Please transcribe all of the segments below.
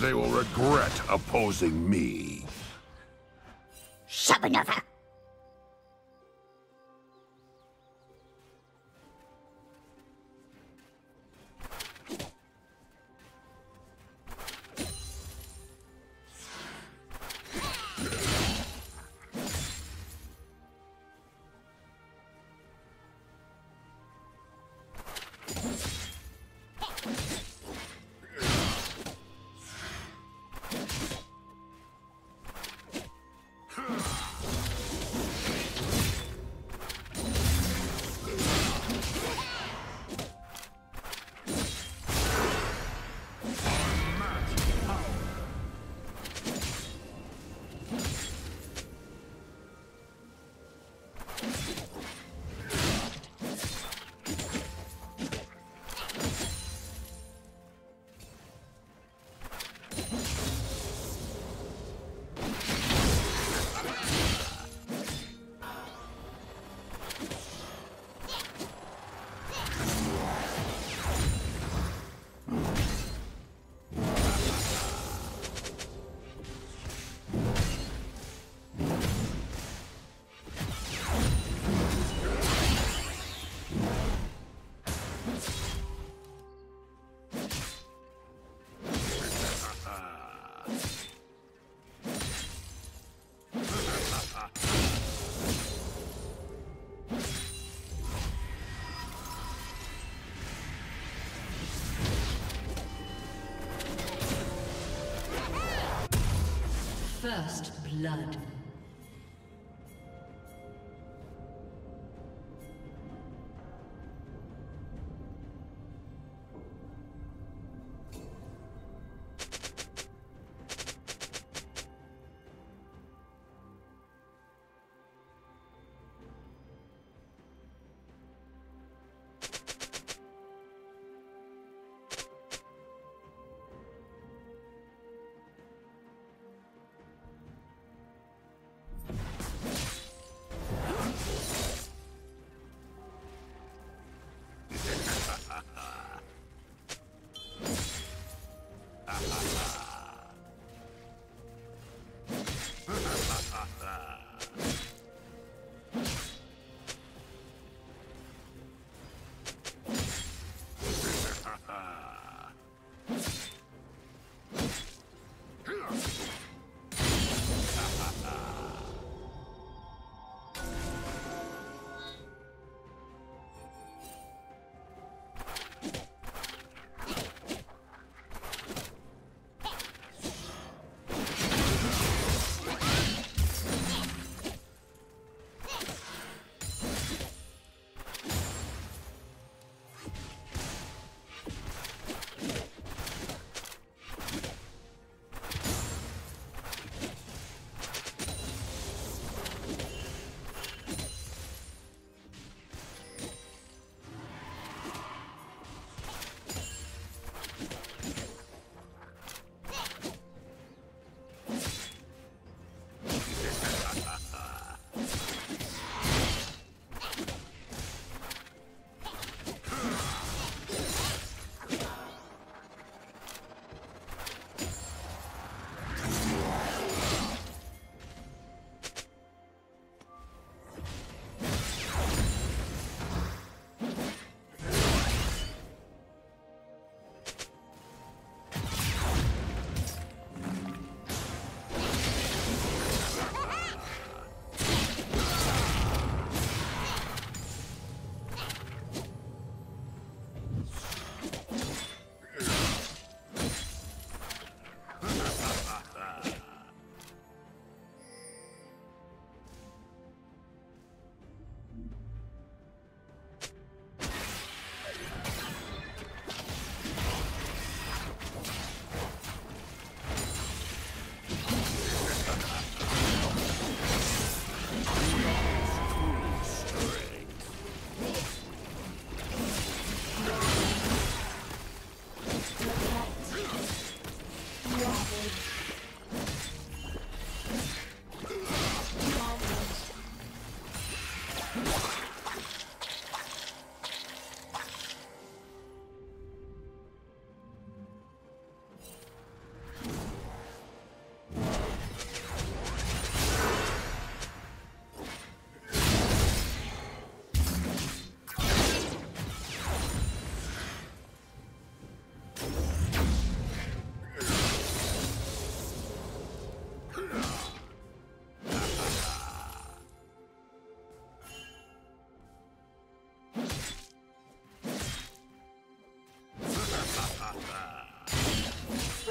They will regret opposing me. Shabanova! First blood. you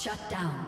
Shut down.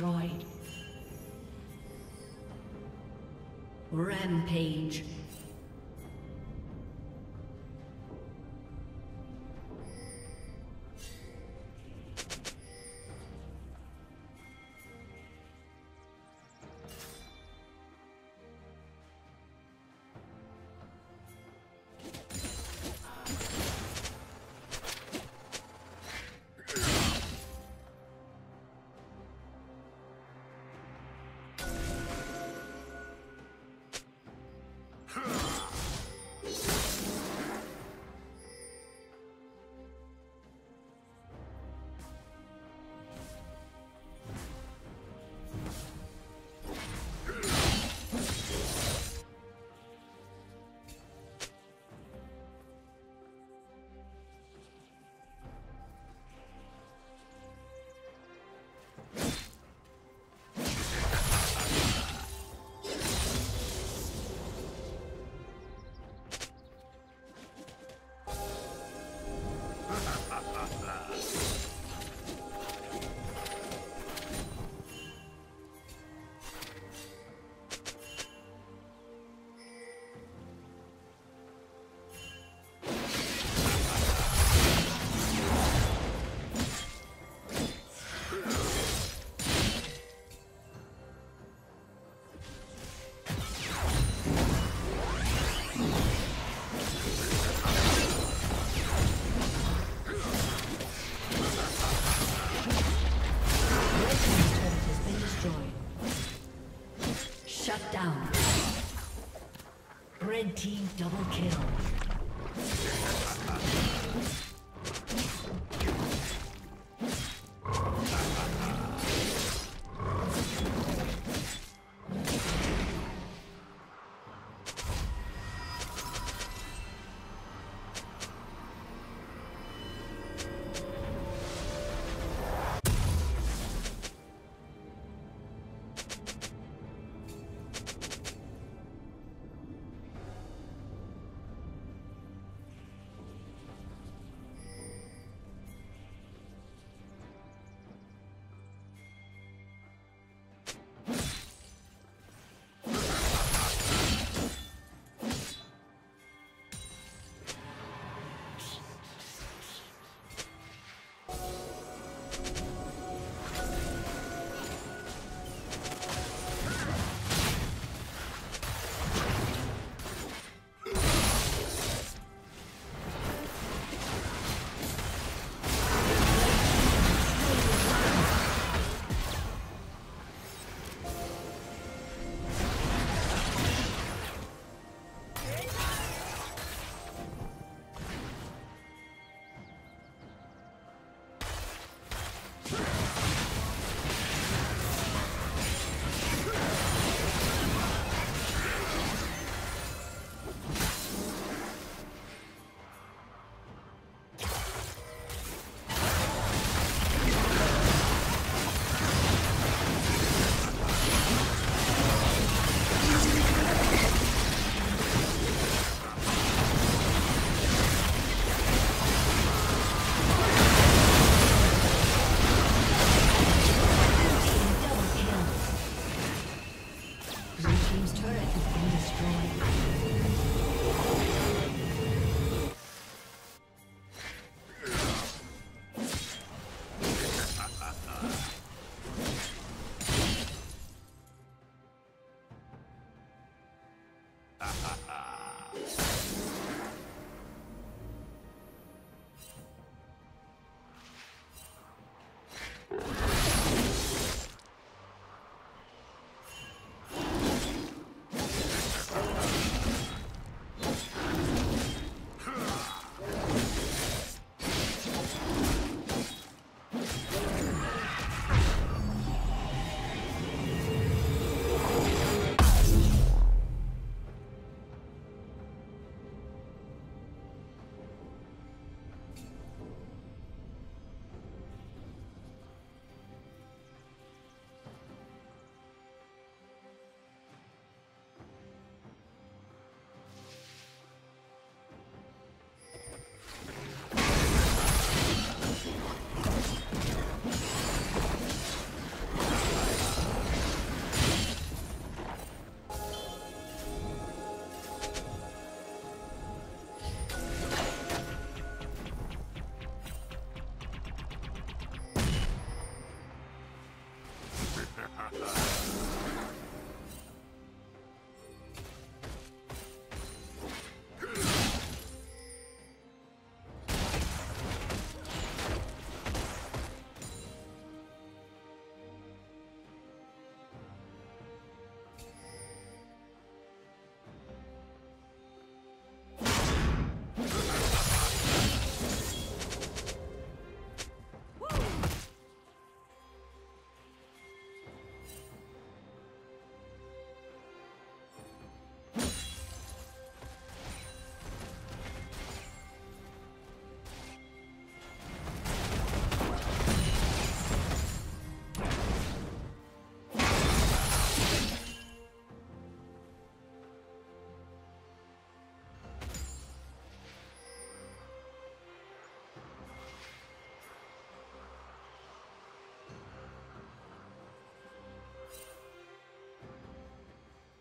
Destroyed. Rampage. Team double kill.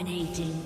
Dominating.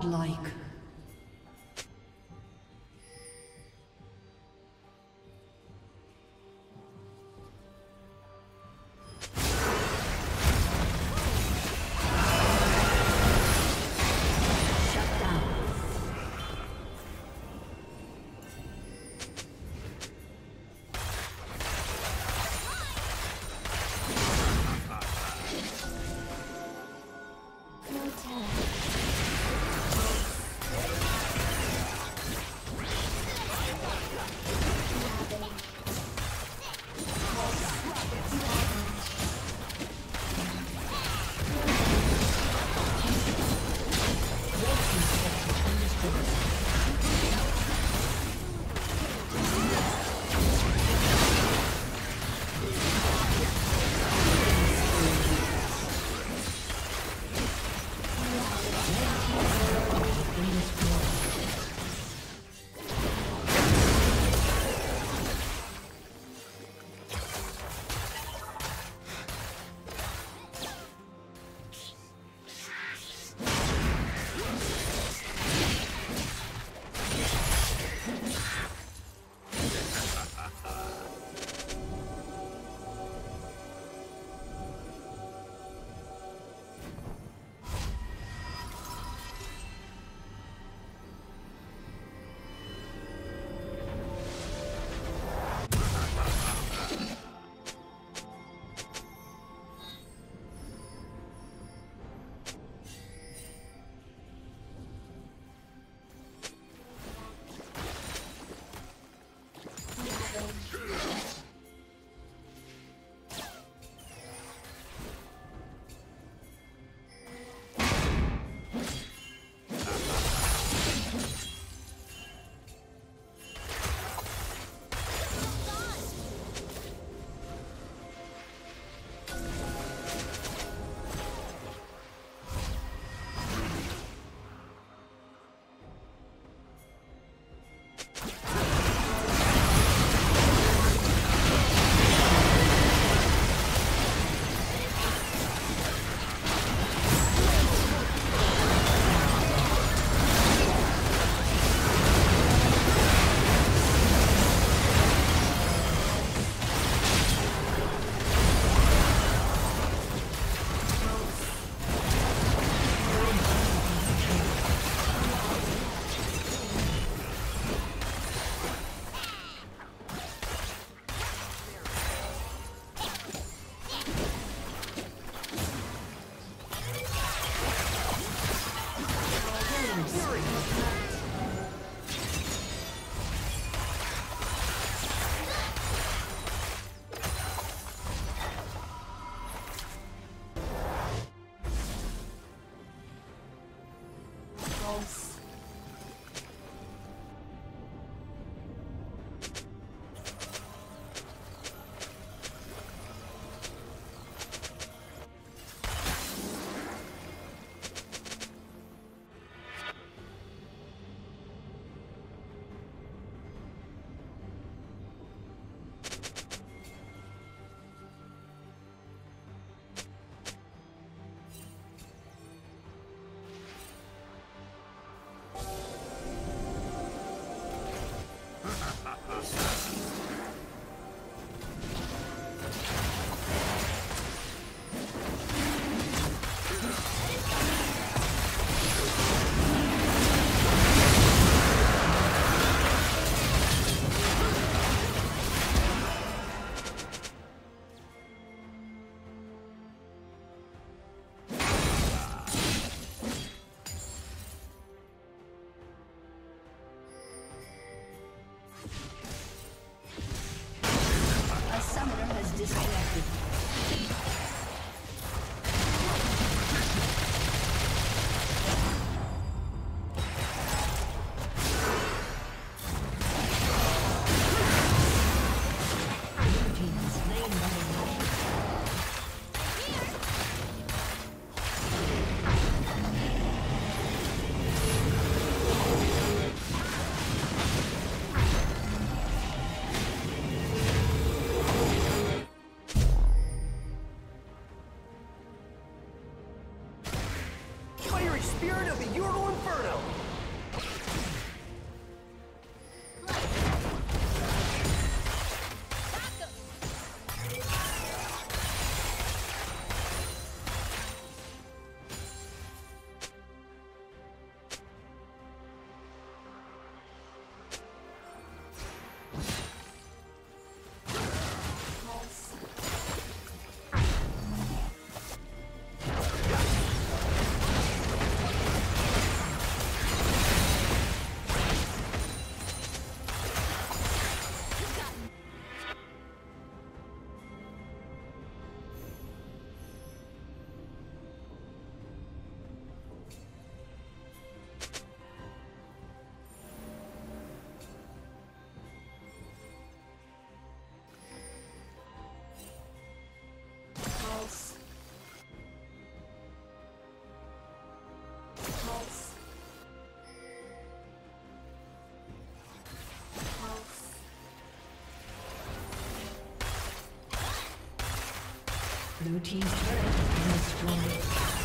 Godlike. Blue team's turret has destroyed.